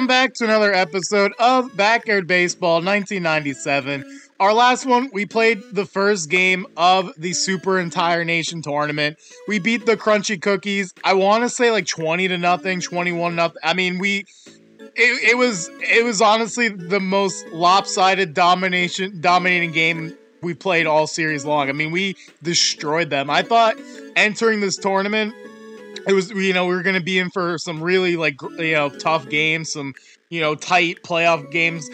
Welcome back to another episode of Backyard Baseball 1997. Our last one, we played the first game of the Super Entire Nation tournament. We beat the Crunchy Cookies. I want to say like 20 to nothing, 21 nothing. I mean, we it, it was it was honestly the most lopsided domination dominating game we played all series long. I mean, we destroyed them. I thought entering this tournament it was you know we were going to be in for some really like you know tough games some you know tight playoff games.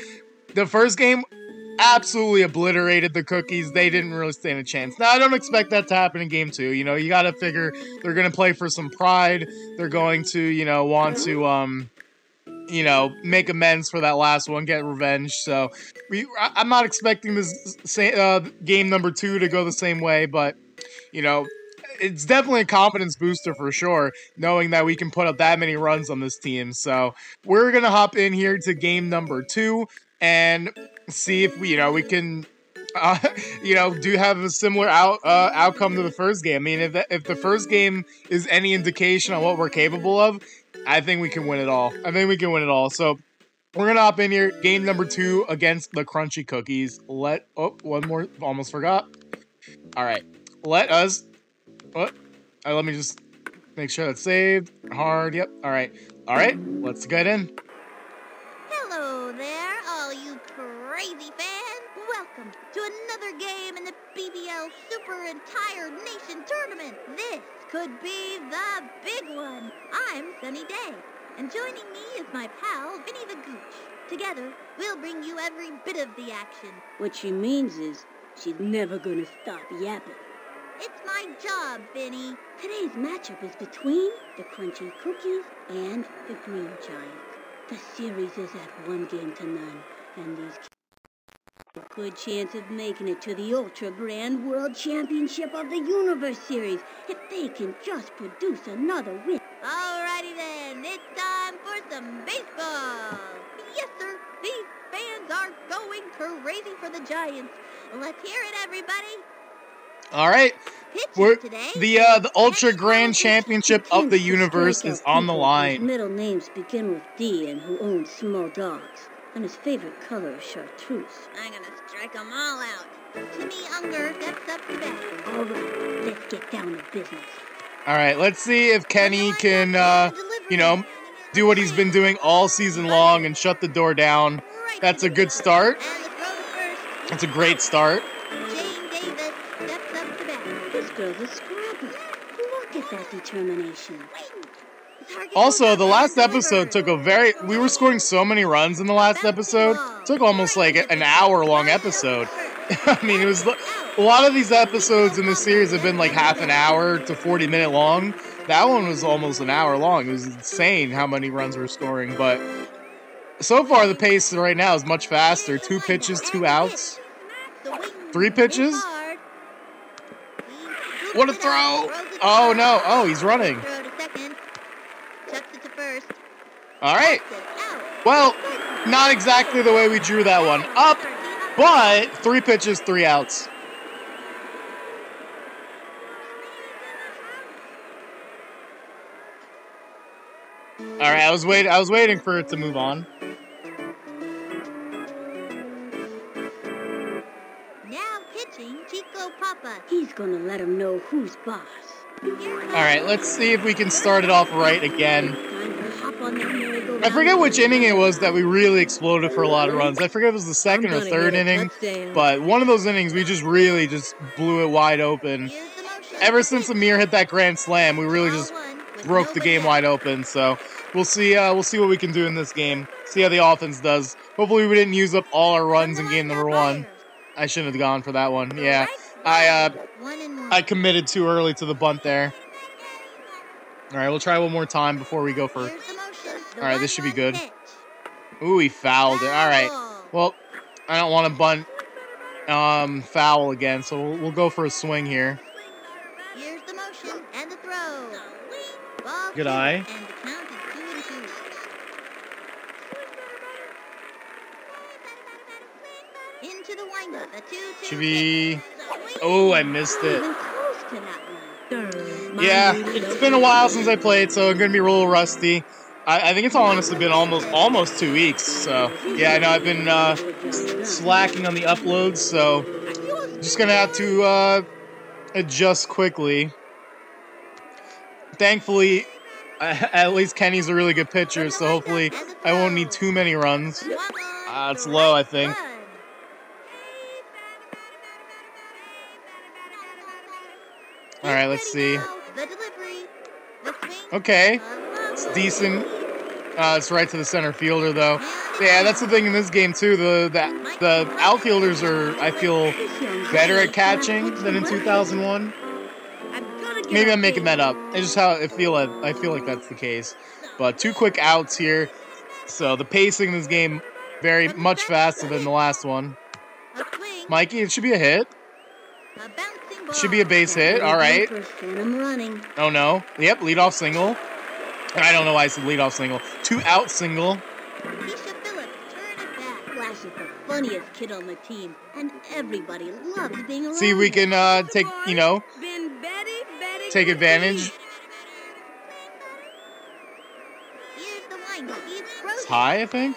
The first game absolutely obliterated the cookies. They didn't really stand a chance. Now i don't expect that to happen in game two you know? You got to figure they're going to play for some pride. They're going to you know want to um you know make amends for that last one get revenge. So we I, am not expecting this uh, game number two to go the same way but you know it's definitely a confidence booster for sure, knowing that we can put up that many runs on this team. So we're gonna hop in here to game number two and see if we, you know, we can. Uh, you know, do have a similar out uh, outcome to the first game. I mean, if the, if the first game is any indication on what we're capable of, I think we can win it all. I think we can win it all. So we're gonna hop in here. Game number two against the Crunchy Cookies. Let oh one more. Almost forgot. All right. Let us what? Uh, let me just make sure that's saved. Hard, yep. All right. All right, let's get in. Hello there, all you crazy fans. Welcome to another game in the BBL Super Entire Nation Tournament. This could be the big one. I'm Sunny Day, and joining me is my pal, Vinny the Gooch. Together, we'll bring you every bit of the action. What she means is she's never gonna stop yapping. It's my job, Vinny. Today's matchup is between the Crunchy Cookies and the Green Giant. The series is at one game to none, and these kids have a good chance of making it to the Ultra Grand World Championship of the Universe Series if they can just produce another win. Alrighty then, it's time for some baseball. Yes, sir, these fans are going crazy for the Giants. Let's hear it, everybody. All right. We're, the uh, the Ultra Grand Championship of the Universe is on the line. middle names begin with D and who owns small dogs. And his favorite color is chartreuse. I'm gonna strike them all out. Timmy Unger steps up to bat. All right, let's get down to business. All right, let's see if Kenny can, uh, you know, do what he's been doing all season long and shut the door down. That's a good start. That's a great start. Girl's a scrubber. Look at that determination. Also, the last episode took a very. We were scoring so many runs in the last episode. Took almost like an hour long episode. I mean, it was. A lot of these episodes in this series have been like half an hour to 40 minute long. That one was almost an hour long. It was insane how many runs we're scoring. But so far, the pace right now is much faster. Two pitches, two outs. Three pitches. What a throw! Oh no! Oh, he's running. All right. Well, not exactly the way we drew that one up, but three pitches, three outs. All right, I was waiting. I was waiting for it to move on. Gonna let him know who's boss. Alright, let's see if we can start it off right again. I forget which inning it was that we really exploded for a lot of runs. I forget if it was the second or third inning, but one of those innings we just really just blew it wide open. Ever since Amir hit that grand slam, we really just broke the game wide open. So we'll see. Uh, we'll see what we can do in this game. See how the offense does. Hopefully, we didn't use up all our runs in game number one. I shouldn't have gone for that one. Yeah. I uh, I committed too early to the bunt there. All right, we'll try one more time before we go for. All right, this should be good. Ooh, he fouled it. All right. Well, I don't want to bunt um, foul again, so we'll, we'll go for a swing here. Here's the motion and the throw. Good eye. Should be. Oh, I missed it. Yeah, it's been a while since I played, so I'm gonna be a little rusty. I, I think it's honestly been almost almost two weeks. So yeah, I know I've been uh, slacking on the uploads, so just gonna have to uh, adjust quickly. Thankfully, at least Kenny's a really good pitcher, so hopefully I won't need too many runs. Uh, it's low, I think. Right, let's see. Okay, it's decent. Uh, it's right to the center fielder, though. Yeah, that's the thing in this game too. The the, the outfielders are, I feel, better at catching than in 2001. Maybe I'm making that up. It's just how I feel. I feel like that's the case. But two quick outs here. So the pacing in this game very much faster than the last one. Mikey, it should be a hit. Should be a base hit. All right. Oh no. Yep, leadoff single. I don't know why I said leadoff single. Two out single. Keisha Phillips, turn it back. Flash is the funniest kid on the team, and everybody loves being around. See, we can uh, take, you know, Been Betty, Betty, take advantage. It's high, I think.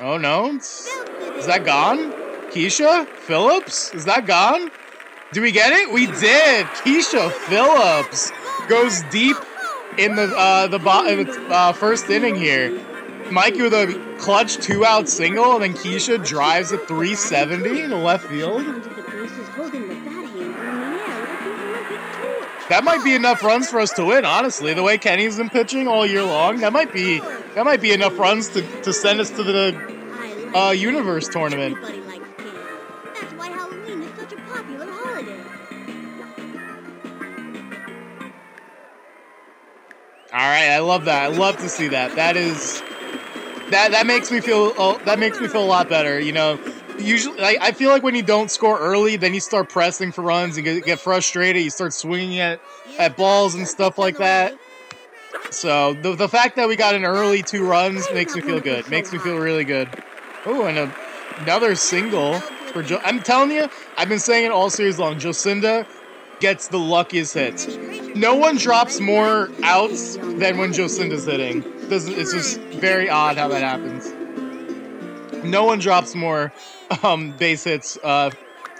Oh no. Is that gone? Keisha Phillips? Is that gone? Do we get it? We did. Keisha Phillips goes deep in the uh, the bo- uh, first inning here. Mikey with a clutch two out single, and then Keisha drives a 370 in the left field. That might be enough runs for us to win, honestly. The way Kenny's been pitching all year long, that might be that might be enough runs to, to send us to the uh, universe tournament. All right, I love that. I love to see that. That is that that makes me feel oh, that makes me feel a lot better. You know, usually I, I feel like when you don't score early, then you start pressing for runs and get, get frustrated. You start swinging at at balls and stuff like that. So the the fact that we got an early two runs makes me feel good. Makes me feel really good. Oh, and a, another single for jo- I'm telling you, I've been saying it all series long. Jocinda gets the luckiest hits. No one drops more outs than when Jocinda's hitting. It's just very odd how that happens. No one drops more um, base hits uh,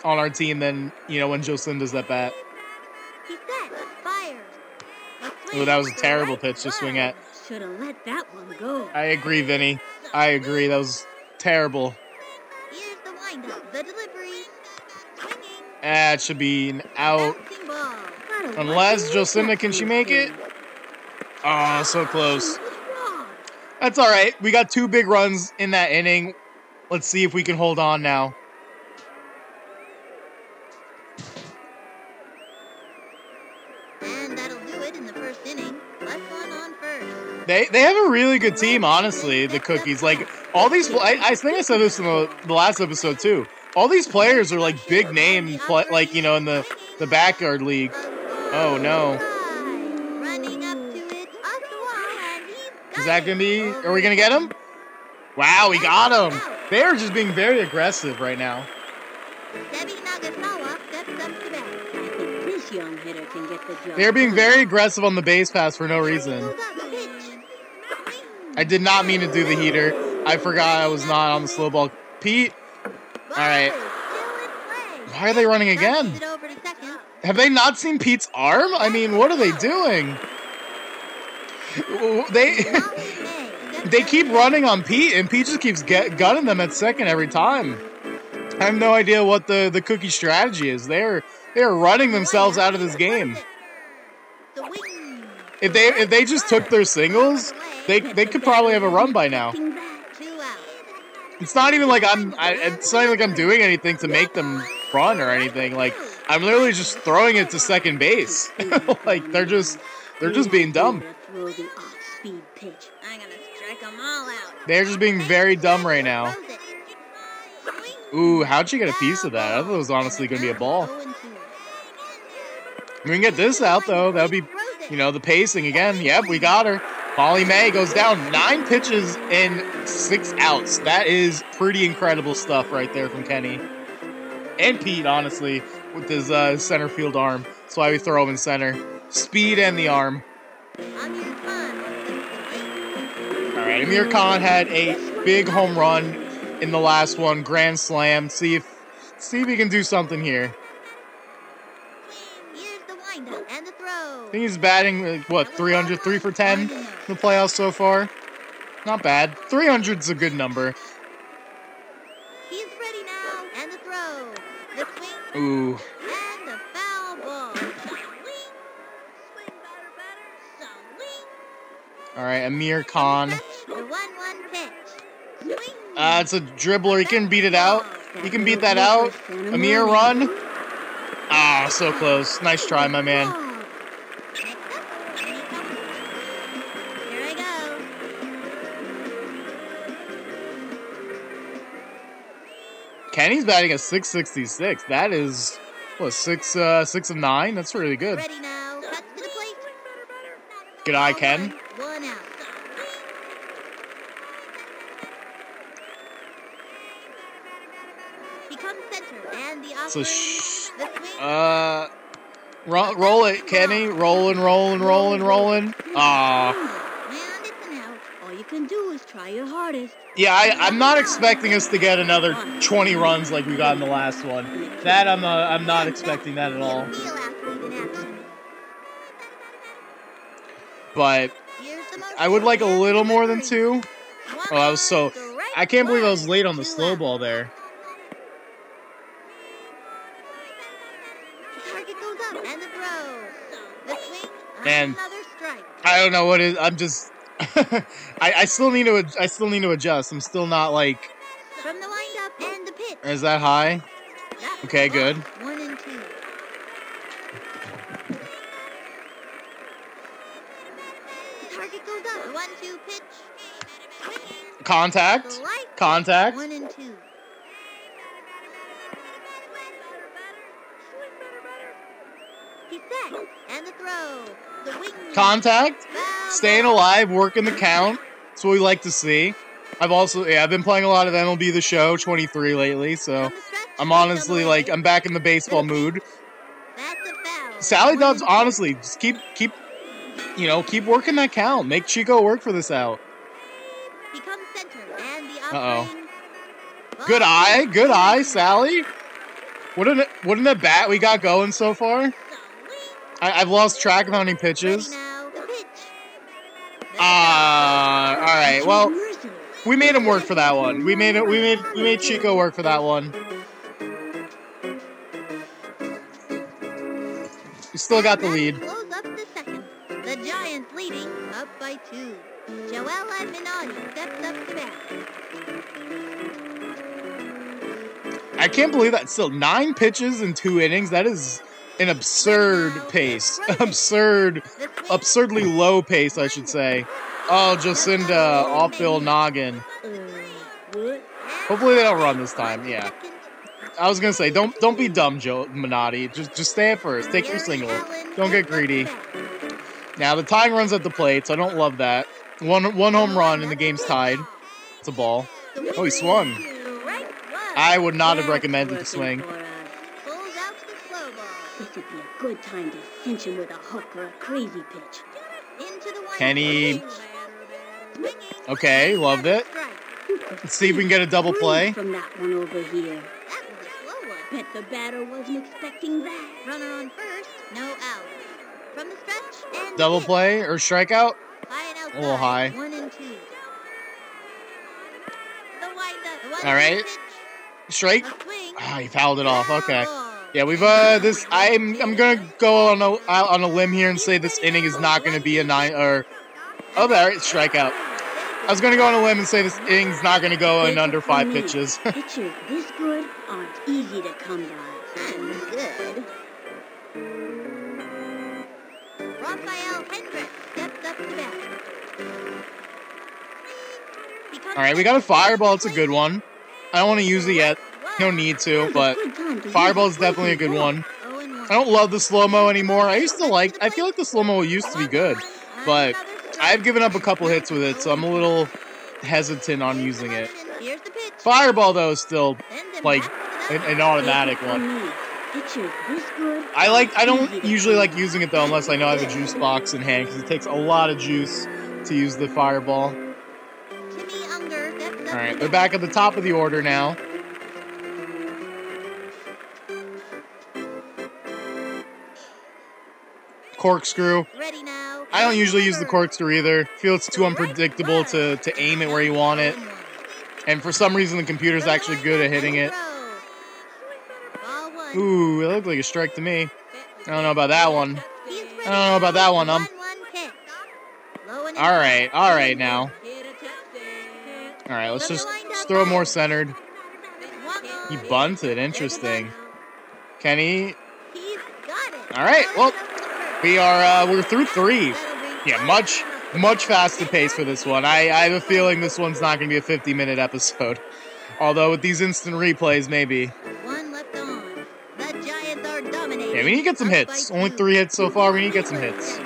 on our team than you know when Jocinda's at bat. Oh, that was a terrible pitch to swing at. Should have let that one go. I agree, Vinny. I agree. That was terrible. Here's the windup, the delivery. Ah, it should be an out. Unless Jocinda, can she make it? Oh, so close. That's all right. We got two big runs in that inning. Let's see if we can hold on now. And that'll do it in the first inning. Left one on first. They they have a really good team, honestly. The Cookies, like all these. I, I think I said this in the, the last episode too. All these players are like big name, like you know, in the the backyard league. Oh no, is that gonna be? Are we gonna get him? Wow, we got him. They are just being very aggressive right now. They're being very aggressive on the base pass for no reason. I did not mean to do the heater. I forgot I was not on the slow ball. Pete, Ball right. is still in play. why are they running again? Bounces it over to second. Have they not seen Pete's arm? I mean, what are they doing? They Molly May steps they keep running on Pete, and Pete just keeps get, gunning them at second every time. I have no idea what the, the cookie strategy is. They're they're running themselves out of this game. If they if they just took their singles, they they could probably have a run by now. It's not even like I'm I, it's not even like I'm doing anything to make them run or anything. Like I'm literally just throwing it to second base. like they're just they're just being dumb. They're just being very dumb right now. Ooh, how'd she get a piece of that? I thought it was honestly gonna be a ball. We can get this out though. That would be, you know, the pacing again. Yep, we got her. Molly May goes down nine pitches and six outs. That is pretty incredible stuff right there from Kenny and Pete, honestly, with his uh, center field arm. That's why we throw him in center. Speed and the arm. Fun. right, Amir Khan had a big home run in the last one, grand slam. See if see if he can do something here. Think he's batting like, what 300, three for ten in the playoffs so far. Not bad. 300's a good number. He's ready now and the throw. The swing Ooh, and the foul ball. Swing. Swing batter batter. Swing. all right, Amir Khan. Touch the one-one pitch. Swing. Uh, it's a dribbler. He can beat it out. He can beat that out. Amir, run. Ah, so close. Nice try, my man. Kenny's batting a 666. That is what six uh six of nine. That's really good. Ready now. Cuts to the plate. Good eye, Ken. right, One out. He comes center and the So sh- uh, ro- roll it, Kenny. Rolling, rolling, rolling, rolling. Ah, and it's an out. All you can do is try your hardest. Yeah. I, I'm not expecting us to get another 20 runs like we got in the last one. That I'm uh, I'm not expecting that at all. Real athlete in action. But Here's the motion I would like a little more than two. Oh, I was so. I can't believe I was late on the slow ball there. The target goes up and the throw. The swing. Man. I don't know what it. I'm just. I, I still need to. I still need to adjust. I'm still not like. From the and the pitch. Is that high? Okay, ball. good. One and two. Target goes up. One-two pitch. Contact. Contact. One and two. He's set. And the throw. Contact. Staying alive, working the count. That's what we like to see. I've also yeah, I've been playing a lot of MLB The Show 23 lately, so From the stretch, I'm honestly like I'm back in the baseball mood. That's a foul. Sally Dobbs, honestly, just keep keep you know keep working that count. Make Chico work for this out. He comes center and the Uh-oh. Good eye, good eye. Sally. What an what an at bat we got going so far. I, I've lost track of how many pitches. now. Pitch. Ah, all right. Well, we made him work for that one. We made it. We made we made Chico work for that one. We still got the lead. The Giants leading up by two. Joella Minotti steps up to bat. I can't believe that. Still nine pitches in two innings. That is an absurd pace. Absurd, absurdly low pace, I should say. Oh, Jocinda off Bill Noggin. Hopefully they don't run this time. Yeah, I was gonna say don't don't be dumb, Joe Minotti. Just just stay at first. Take your single. Don't get greedy. Now the tying runs at the plate, so I don't love that. One one home run and the game's tied. It's a ball. Oh, he swung. I would not have recommended the swing. Good time to cinch him with a hook or a crazy pitch. Into the one. Kenny. Okay, loved it. strike. Who could Let's see if we can get a double play. from that one over here. That was a slow one. Bet the batter wasn't expecting that. Runner on first. No out. From the stretch and Double play or strikeout? High and. A little high. One and two. The wind up. The one All right. pitch. Strike? A swing. Ah, he fouled it off. Foul Okay. Ball. Yeah, we've uh this. I'm I'm gonna go on a out on a limb here and say this inning is not gonna be a nine or oh there it's strikeout. I was gonna go on a limb and say this inning's not gonna go in under five me. pitches. This good aren't easy to come by. Good. Raphael Hendricks steps up to bat. All right, we got a fireball. It's a good one. I don't want to use it yet. No need to, but fireball is definitely a good one. Oh. I don't love the slow mo anymore. I used to like. I feel like the slow mo used to be good, but I've given up a couple hits with it, so I'm a little hesitant on using it. Here's the pitch. Fireball though is still like an, an automatic one. from this good I like. I don't usually like using it though, unless I know I have a juice box in hand, because it takes a lot of juice to use the fireball. Unger steps up All right, they're back at the top of the order now. Corkscrew. Ready now. I don't usually use the Deliver. corkscrew either. Feel it's too unpredictable to, to aim it where you want it. And for some reason, the computer's actually good at hitting it. Ooh, it looked like a strike to me. I don't know about that one. I don't know about that one, um. 1-1 pitch. Low and All right, all right now. All right, let's just, just throw it more centered. He on. bunted. Interesting. Kenny, He's got it. All right, well, we are uh, we're through three. Yeah, much much faster pace for this one. I, I have a feeling this one's not going to be a 50 minute episode. Although with these instant replays, maybe. One left on. The Giants are dominating. Yeah, we need to get some hits. Only three hits so far. We need to get some hits.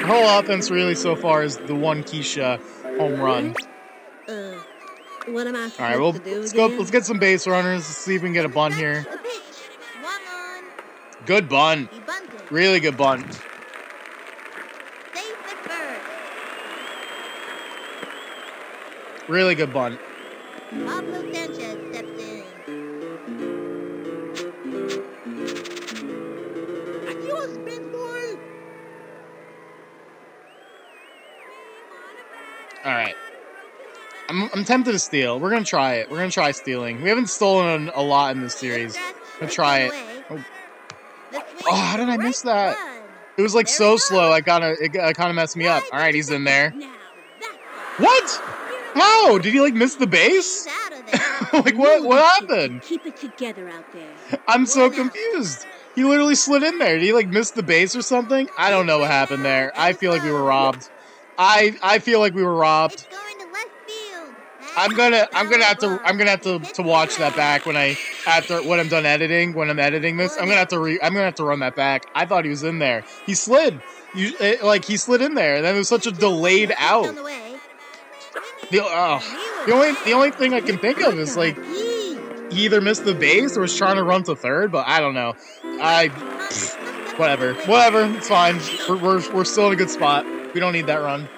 Our whole offense really so far is the one Keisha home run. Uh, what am I All right, well, to do let's go. Let's get some base runners. Let's see if we can get a bunt here. Good bunt. He bunted. Really good bunt. Really good bunt. Pablo Sanchez steps in. Adios, Ben Boy. All right. I'm, I'm tempted to steal. We're gonna try it. We're gonna try stealing. We haven't stolen a lot in this series. Let's try it. Oh. Oh, how did I miss that? It was like so slow. I kind of it, kind of messed me up. All right, he's in there. What? How did he like miss the base? He's out of there. like what? What happened? Keep it together out there. I'm so confused. He literally slid in there. Did he like miss the base or something? I don't know what happened there. I feel like we were robbed. I I feel like we were robbed. It's going to left field. I'm gonna I'm gonna have to I'm gonna have to to watch that back when I after when I'm done editing when I'm editing this I'm gonna have to re I'm gonna have to run that back. I thought he was in there. He slid. You it, like he slid in there. And then it was such a delayed out. the oh, the only the only thing I can think of is like he either missed the base or was trying to run to third, but I don't know. I whatever whatever it's fine. We're we're, we're still in a good spot. We don't need that run.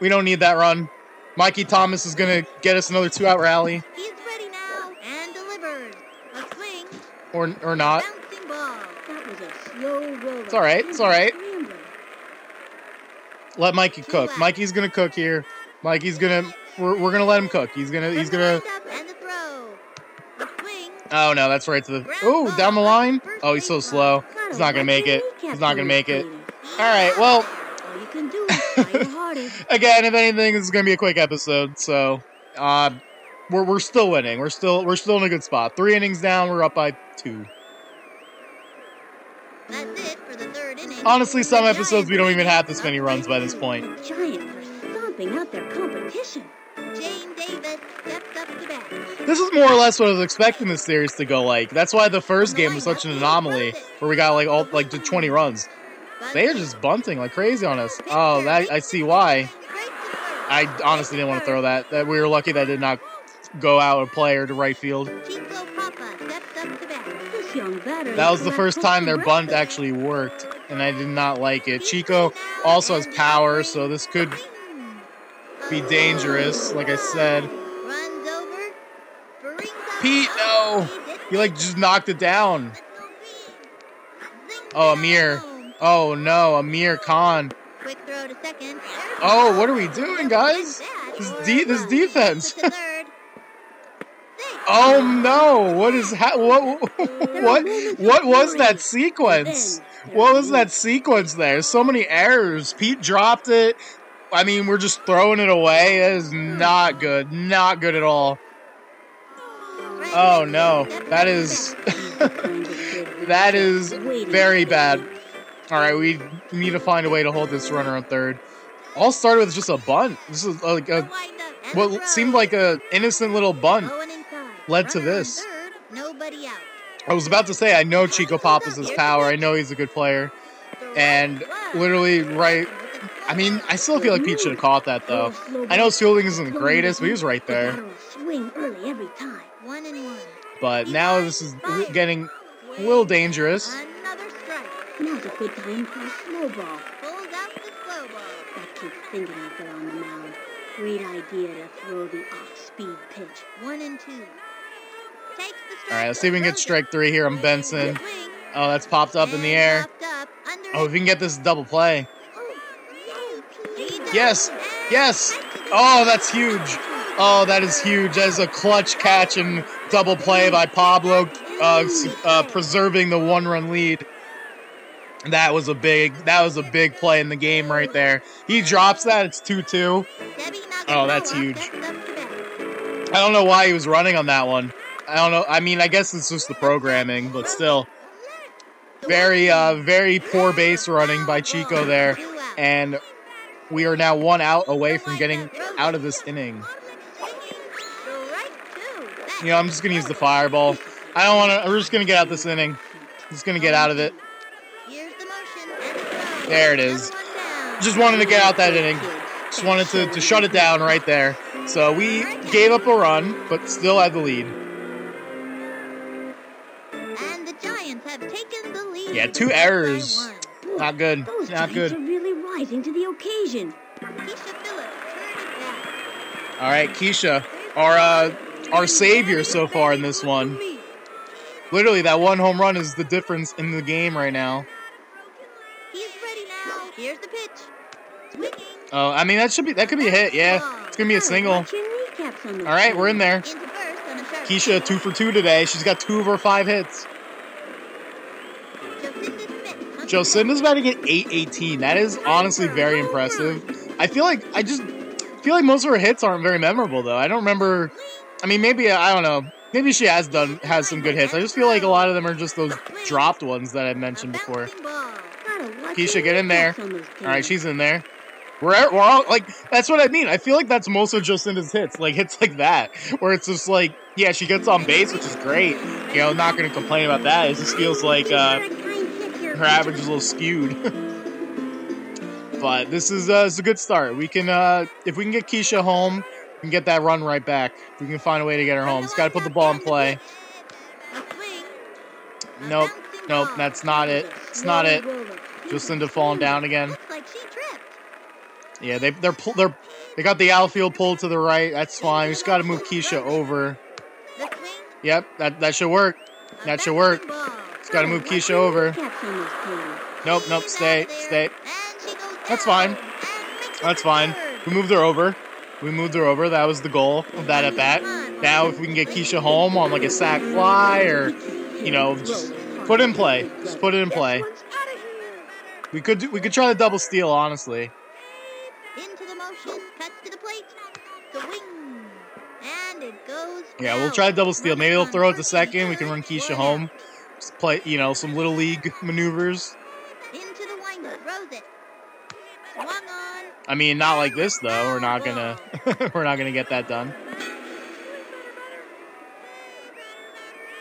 We don't need that run. Mikey Thomas is gonna get us another two out rally He's ready now and delivered. A swing, or or not. bouncing ball. That was a slow roll. It's all right, it's all right. Let Mikey cook. Mikey's gonna cook here. Mikey's gonna. We're, we're gonna let him cook. He's gonna. He's gonna. And the throw. The swing. Oh no, that's right to the. Oh, down the line. Oh, he's so slow. He's not gonna make it. He's not gonna make it. All right. Well, All you can do is try your hardest. again, if anything, this is gonna be a quick episode. So, uh, we're we're still winning. We're still we're still in a good spot. Three innings down. We're up by two. That's it for the third inning. Honestly, some episodes we don't even have this many runs by this point. Giants are stomping out their competition. Jane Davis steps up to bat. This is more or less what I was expecting this series to go like. That's why the first game was such an anomaly, where we got like all like to 20 runs. They are just bunting like crazy on us. Oh, that I see why. I honestly didn't want to throw that. That we were lucky that did not go out a player to right field. That was the first time their bunt actually worked, and I did not like it. Chico also has power, so this could be dangerous. Like I said, Pete, no. he like just knocked it down. Oh, Amir. Oh no, Amir Khan. Quick throw to second. Oh, what are we doing, guys? This de- this defense. Oh no! What is ha- what? What? What was that sequence? What was that sequence there? So many errors. Pete dropped it. I mean, we're just throwing it away. That is not good. Not good at all. Oh no, that is that is very bad. All right, we need to find a way to hold this runner on third. All started with just a bunt. This is uh, like a what seemed like a innocent little bunt. led to this. I was about to say I know Chico Papas has power. I know he's a good player, and literally right. I mean, I still feel like Pete should have caught that though. I know his fielding isn't the greatest, but he was right there. But now this is getting a little dangerous. Another strike. Now's a good time for a slow ball. Pulls out the slow ball. That kid's thinking out there on the mound. Great idea to throw the off-speed pitch. One and two. Takes the strike. All right, let's see if we can get strike three here on Benson. Oh, that's popped up in the air. popped up under Oh, if we can get this double play. Yes, yes. Oh, that's huge. Oh, that is huge. That is a clutch catch and double play by Pablo, uh, uh, preserving the one-run lead. That was a big. That was a big play in the game right there. He drops that. It's two-two. Oh, that's huge. I don't know why he was running on that one. I don't know. I mean, I guess it's just the programming, but still, very, uh, very poor base running by Chico there, and we are now one out away from getting out of this inning. You know, I'm just gonna use the fireball. I don't want to. We're just gonna get out this inning. Just gonna get out of it. Here's the motion and the throw. There it is. Another one down. Just wanted to get out that inning. Just wanted to, to shut it down right there. So we gave up a run, but still had the lead. And the Giants have taken the lead. Yeah, two errors. Not good. Those Not Giants good. are really rising to the occasion. Keisha Phillips. All right, Keisha, our uh, our savior so far in this one. Literally, that one home run is the difference in the game right now. He's ready now. Here's the pitch. Swinging. Oh, I mean that should be that could be a hit. Yeah, it's gonna be a single. Watching recaps on the All right, we're in there. Into first on a sharp Keisha two for two today. She's got two of her five hits. Jocinda's about to get 818. That is honestly very impressive. I feel like I just feel like most of her hits aren't very memorable though. I don't remember. I mean, maybe I don't know. Maybe she has done has some good hits. I just feel like a lot of them are just those dropped ones that I mentioned before. bouncing ball. Gotta watch Keisha, get in there. recaps on those All right, she's in there. We're, we're all like that's what I mean. I feel like that's most of Jocinda's hits, like hits like that, where it's just like yeah, she gets on base, which is great. You know, not gonna complain about that. It just feels like uh, her average is a little skewed. but this is uh, it's a good start. We can uh, if we can get Keisha home, we can get that run right back. We can find a way to get her home. Just gotta put the ball in play. A swing. A Nope, nope, that's not it. It's not it. Jocinda falling down again. Like she tripped. Yeah, they they're they're they got the outfield pulled to the right. That's fine. We just got to move Keisha over. Yep, that that should work. That should work. Just got to move Keisha over. Recaps on those games. Nope, nope. Stay, stay. and she goes That's fine. and makes it That's fine. We moved her over. We moved her over. That was the goal of that at bat. Now, if we can get Keisha home on like a sack fly or you know, just put it in play. Just put it in play. We could do, we could try the double steal. Honestly, Into the motion, cuts to the plate. The wing. And it goes. yeah, we'll try the double steal. Maybe they'll throw it to second. We can run Keisha home. Just play, you know, some little league maneuvers. Into the throws it. Swung on. I mean, not like this though. We're not gonna we're not gonna get that done.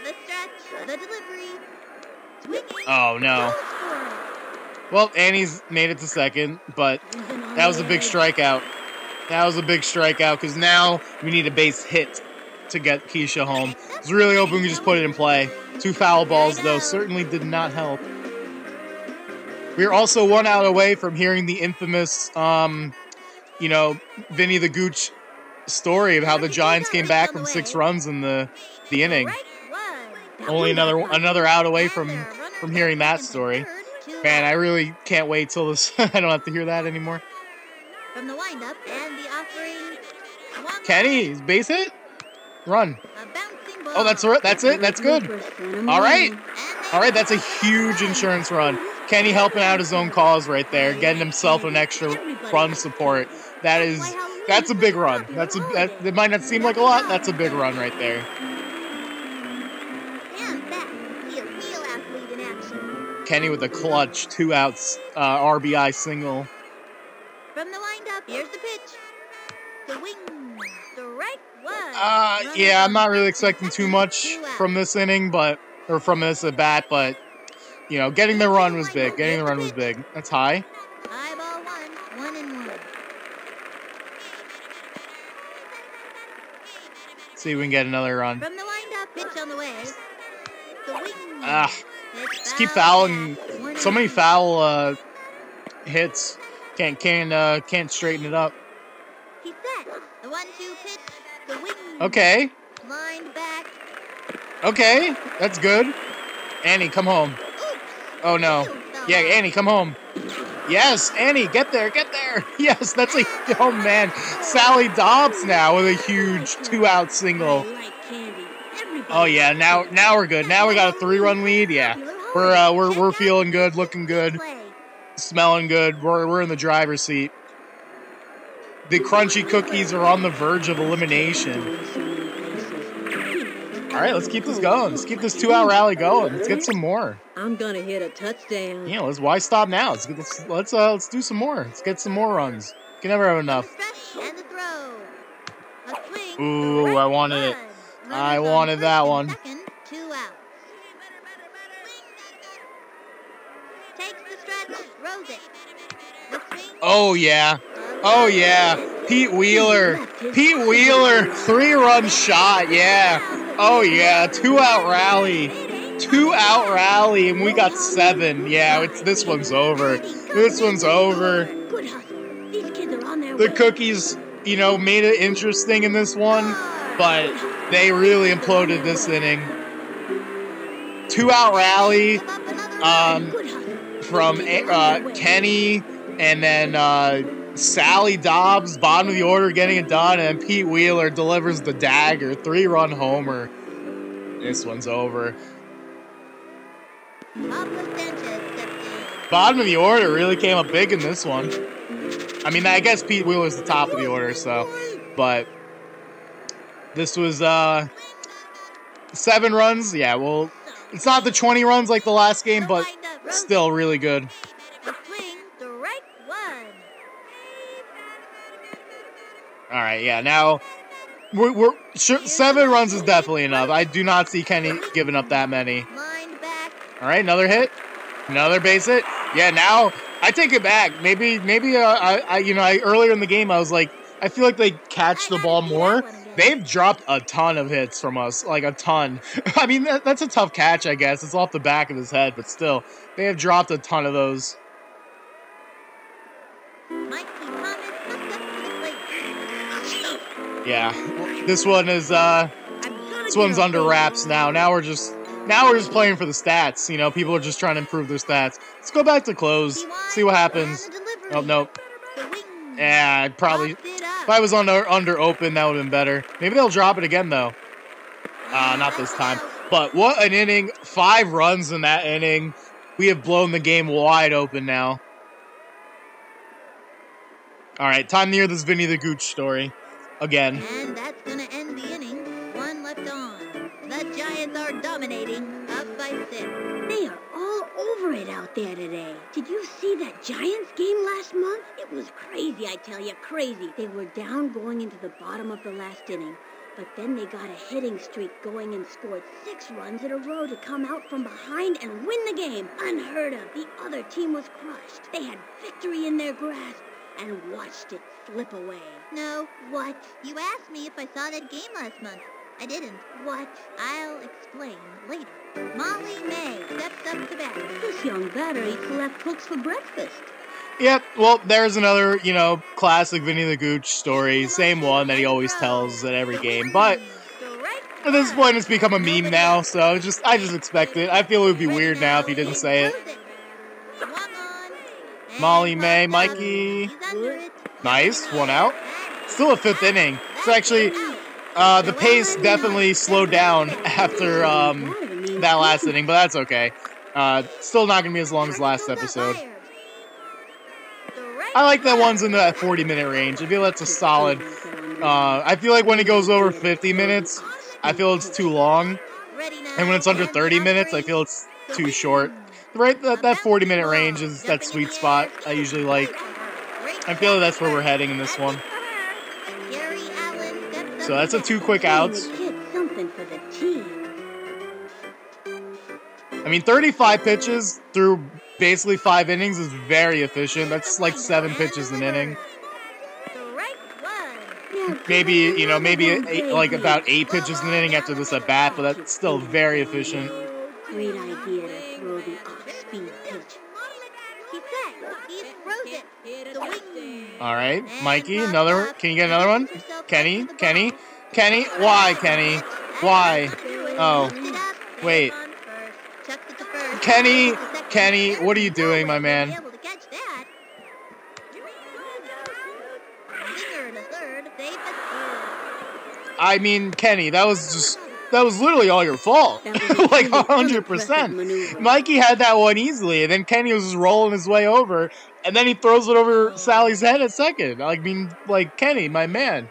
The stretch, the delivery. Swinging. Oh no. Goes for it. Well, Annie's made it to second, but that was a big strikeout. That was a big strikeout because now we need a base hit to get Keisha home. I was really hoping we just put it in play. Two foul balls though certainly did not help. We are also one out away from hearing the infamous, um, you know, Vinny the Gooch story of how the Giants came back from six runs in the the inning. Only another another out away from from hearing that story. Man, I really can't wait till this. I don't have to hear that anymore. From the windup and the offering. Kenny, is base hit, run. a bouncing ball. Oh, that's. That's it. That's good. All right. All right, that's a huge insurance run. Kenny helping out his own cause right there, getting himself an extra run support. That is, that's a big run. That's a that, it might not seem like a lot. That's a big run right there. Kenny with a clutch, two outs, uh, RBI single. From the windup, here's the pitch. The wing. Strike one. Uh, yeah, I'm not really expecting too much from this inning, but or from this at bat, but you know, getting the run was big. Getting the run was big. That's high. High ball one, one and one. See if we can get another run. From the windup, pitch on the way. The wing. Ah, Just keep fouling. So many foul uh, hits. Can't can't uh, can't straighten it up. He set. The one-two pitch. The wing. Okay, Lined back. okay, that's good. Annie, come home. Oops. Oh no. Yeah. Annie, come home. Yes, Annie, get there, get there. Yes, that's a oh man. Sally Dobbs now with a huge two-out single. I like candy. Everybody Oh yeah, now now we're good. Now we got a three-run lead. Yeah, we're uh, we're we're feeling good, looking good, smelling good. We're we're in the driver's seat. The crunchy cookies are on the verge of elimination. so many bases. All right, let's keep this going. Let's keep this two-out rally going. Let's get some more. I'm gonna hit a touchdown. Yeah, let's why stop now? Let's get- let's let's uh let's do some more. Let's get some more runs. Can never have enough. Stretch and the throw. A swing. Ooh, I wanted it. I wanted that one. Second, two outs. Takes the stretch, throws it. The swing. Oh yeah. Oh, oh yeah. Pete Wheeler. Pete Wheeler. Three run shot. Yeah. Oh yeah. Two out rally. Two out rally, and we got seven. Yeah, it's this one's over. This one's over. Good hustle. These kids are on their The cookies, you know, made it interesting in this one, ah. But they really imploded this inning. Two out rally um, from uh, Kenny, and then uh, Sally Dobbs, bottom of the order, getting it done, and Pete Wheeler delivers the dagger, three-run homer. This one's over. Bottom of the order really came up big in this one. I mean, I guess Pete Wheeler's the top of the order, so, but this was uh seven runs. Yeah, well, it's not the 20 runs like the last game, but still really good. All right, yeah. Now we're, we're sure, seven runs is definitely enough. I do not see Kenny giving up that many. All right, another hit, another base hit. Yeah, now I take it back. Maybe, maybe uh, I, I, you know, I, earlier in the game I was like, I feel like they catch the ball more. They've dropped a ton of hits from us, like a ton. I mean, that, that's a tough catch, I guess. It's off the back of his head, but still, they have dropped a ton of those. Mikey Thomas stepped up to the plate. Yeah, this one is uh, this one's under wraps now. Now we're just now we're just playing for the stats. You know, people are just trying to improve their stats. Let's go back to close, see what happens. Oh nope. Yeah, I'd probably if. I was under under open, that would have been better. Maybe they'll drop it again though. Uh, not this time. But what an inning! Five runs in that inning. We have blown the game wide open now. All right, time to hear this Vinny the Gooch story again. There today. Did you see that Giants game last month? It was crazy, I tell you, crazy. They were down going into the bottom of the last inning. But then they got a hitting streak going and scored six runs in a row to come out from behind and win the game. Unheard of. The other team was crushed. They had victory in their grasp and watched it slip away. No, what? You asked me if I saw that game last month. I didn't. What? I'll explain later. Molly May steps up to bat. This young batter eats left hooks for breakfast. Yep. Well, there's another, you know, classic Vinny the Gooch story. Same one that he always tells at every game. But at this point, it's become a meme now. So just, I just expect it. I feel it would be weird now if he didn't say it. Swung on, and Molly May. Mikey. He's under it. Nice, one out. Still a fifth inning. It's actually uh, the pace definitely slowed down after um, that last inning, but that's okay. Uh, still not gonna be as long as last episode. I like that one's in that 40 minute range. I feel that's a solid. Uh, I feel like when it goes over 50 minutes, I feel it's too long, and when it's under 30 minutes, I feel it's too short. Right, that, that 40 minute range is that sweet spot I usually like. I feel like that's where we're heading in this one. So that's a two quick outs. The kid something for the team. I mean, 35 pitches through basically five innings is very efficient. That's like seven pitches an inning. Maybe, you know, maybe eight, like about eight pitches an inning after this at bat, but that's still very efficient. Great idea to throw the off-speed pitch. He's set. He throws it. Swing. All right, Mikey, another. Can you get another one? Kenny, up to the Kenny. Kenny. Why, Kenny? Why? Oh, Lifts it up. wait. Hands on first. Chucks it to first. Kenny, Chucks it to second. Kenny, what are you doing, my man? to be able to catch that. Singer to third. Safe at third. I mean, Kenny, that was just that was literally all your fault. That a like 100%. Mikey had that one easily, and then Kenny was just rolling his way over, and then he throws it over Sally's head at second. I mean, like Kenny, my man,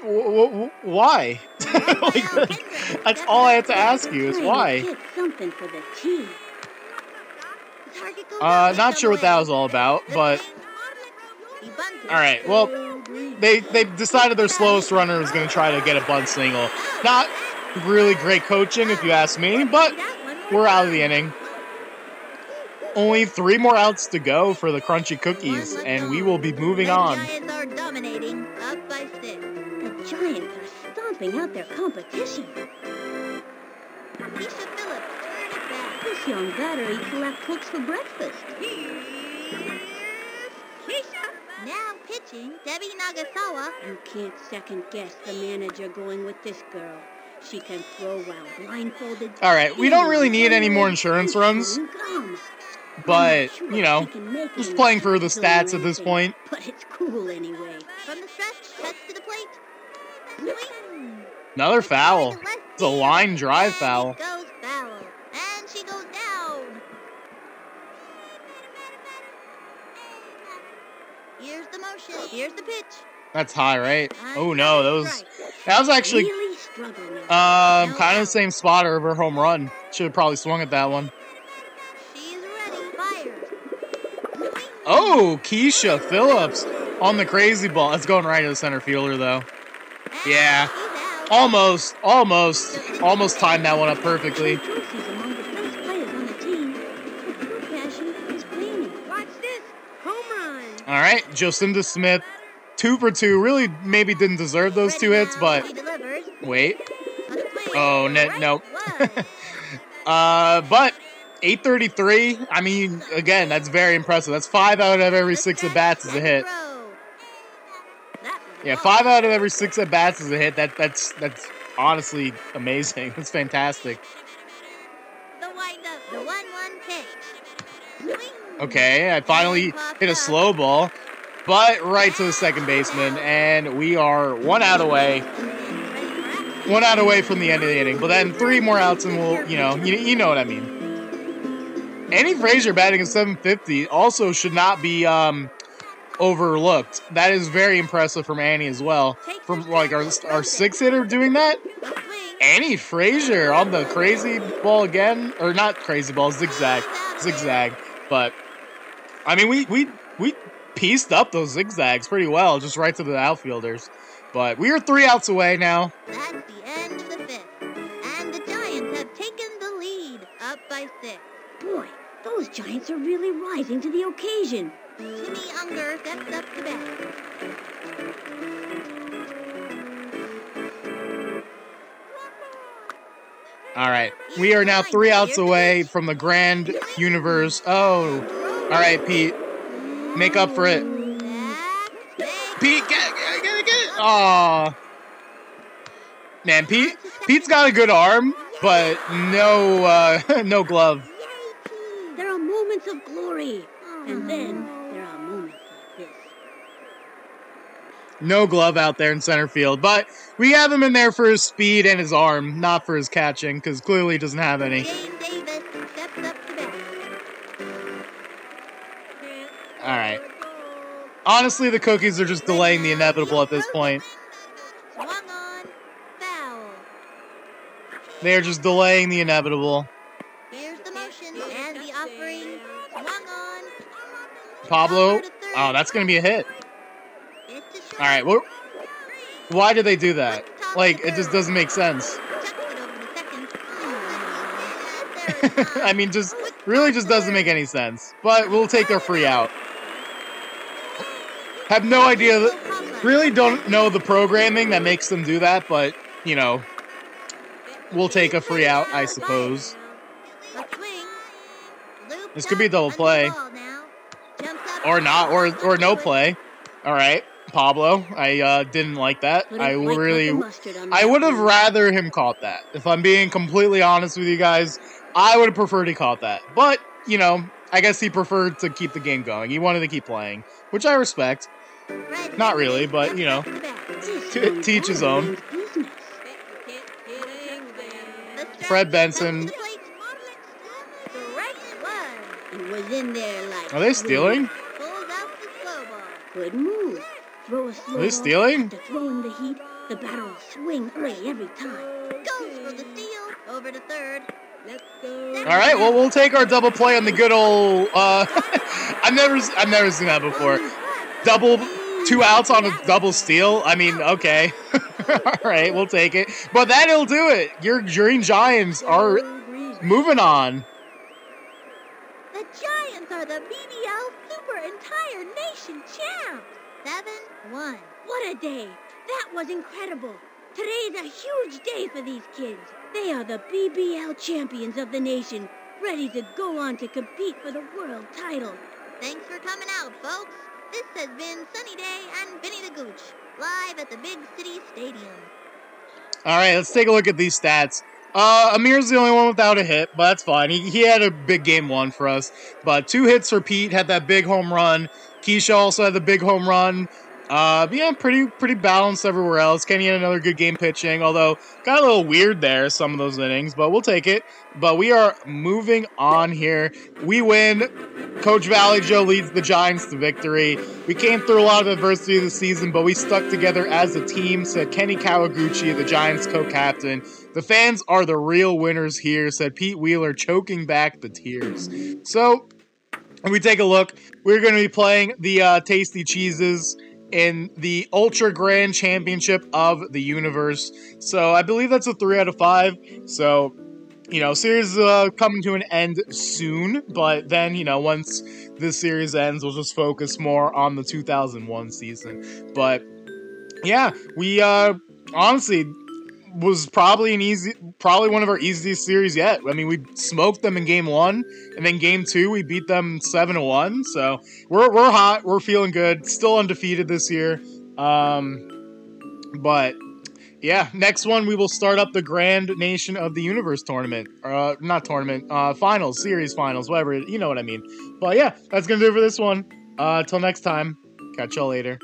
w- w- w- why? like, that's all I have to ask you is why. Get something for the team. Target goes Uh, not sure what that was all about, but thing. He bunted. all right. Well, they they decided their slowest runner was going to try to get a bunt single. Not really great coaching, if you ask me, but we're out of the inning. Only three more outs to go for the crunchy cookies, and we will be moving on. The. Giants are dominating, up by six. The Giants are stomping out their competition. Keisha Phillips turn it back. This young batter eats left hooks for breakfast. Now pitching, Debbie Nagasawa. You can't second guess the manager going with this girl. She can throw while blindfolded. All right, we don't really need any more insurance runs. But I'm you know, she just playing for the stats at this point. But it's cool anyway. From the stretch, cuts to the plate. Another foul. It's a line drive foul. Goes foul. And she goes down. Here's the motion. Here's the pitch. That's high, right? Oh no, that was that was actually um kind of the same spotter of her home run. Should have probably swung at that one. Oh, Keisha Phillips on the crazy ball. That's going right to the center fielder though. Yeah. Almost, almost, almost timed that one up perfectly. Josie's among the best players on the team. But her passion is painting. Watch this. Home run. All right, Jocinda Smith, two for two. Really, maybe didn't deserve those two hits, but wait. On the plate. Oh, no. Uh, but 833. I mean, again, that's very impressive. That's five out of every six at bats is a hit. Yeah, five out of every six at bats is a hit. That that's that's honestly amazing. That's fantastic. Okay, I finally hit a slow ball, but right to the second baseman, and we are one out away. One out away from the end of the inning. But then three more outs, and we'll, you know, you, you know what I mean. Annie Frazier batting at 750 also should not be um, overlooked. That is very impressive from Annie as well. From like our our six hitter doing that. Annie Frazier on the crazy ball again, or not crazy ball, zigzag, zigzag. But I mean, we we we pieced up those zigzags pretty well, just right to the outfielders. But we are three outs away now. Those Giants are really rising to the occasion. Timmy Unger steps up to bat. All right, we are now three outs away from the grand universe. Oh, all right, Pete, make up for it. That's big. Pete, get get get get. Aw, man, Pete. Pete's got a good arm, but no uh, no glove. Moments of glory. And then there are moments like this. No glove out there in center field, but we have him in there for his speed and his arm, not for his catching, because clearly he doesn't have any. James Davis steps up to bat. All right. Honestly, the cookies are just delaying the inevitable at this point. Swung on. Foul. They are just delaying the inevitable. Pablo. Oh, that's gonna be a hit. All right. Well, why did they do that? Like, it just doesn't make sense. To I mean, just really just doesn't make any sense. But we'll take our free out. Have no idea. Really don't know the programming that makes them do that, but you know, we'll take a free out, I suppose. This could be a double play. Or not, or or no play. All right, Pablo. I uh, didn't like that. I really, I would have rather him caught that. If I'm being completely honest with you guys, I would have preferred he caught that. But you know, I guess he preferred to keep the game going. He wanted to keep playing, which I respect. Not really, but you know, t- teach his own. Fred Benson. Are they stealing? Good move. Throw a slow Are they stealing? To throw in the heat, the batter will swing away every time. Goes for the steal. Over to third. Let's go. All right, well we'll take our double play on the good old. Uh, I've never I've never seen that before. Double two outs on a double steal. I mean, okay. All right, we'll take it. But that'll do it. Your Green Giants are moving on. The Giants are the BBL Super Entire Nation champs. 7-1. What a day. That was incredible. Today's a huge day for these kids. They are the BBL champions of the nation, ready to go on to compete for the world title. Thanks for coming out, folks. This has been Sunny Day and Vinnie the Gooch, live at the Big City Stadium. All right, let's take a look at these stats. Uh, Amir's the only one without a hit, but that's fine. He, he had a big game one for us. But two hits for Pete, had that big home run. Keisha also had the big home run. Uh, yeah, pretty pretty balanced everywhere else. Kenny had another good game pitching, although got a little weird there some of those innings, but we'll take it. But we are moving on here. We win. Coach Valley Joe leads the Giants to victory. We came through a lot of adversity this season, but we stuck together as a team, said Kenny Kawaguchi, the Giants co-captain. The fans are the real winners here, said Pete Wheeler, choking back the tears. So, we take a look. We're going to be playing the uh, Tasty Cheeses in the Ultra Grand Championship of the Universe. So I believe that's a three out of five. So you know, series uh, coming to an end soon, but then you know, once this series ends, we'll just focus more on the 2001 season. But yeah, we uh honestly was probably an easy, probably one of our easiest series yet. I mean, we smoked them in game one, and then game two we beat them seven to one. So we're we're hot, we're feeling good, still undefeated this year. Um, but yeah, next one we will start up the Grand Nation of the Universe tournament. Uh, not tournament, uh, finals, series finals, whatever. You know what I mean. But yeah, that's gonna do it for this one. Uh, till next time, catch y'all later.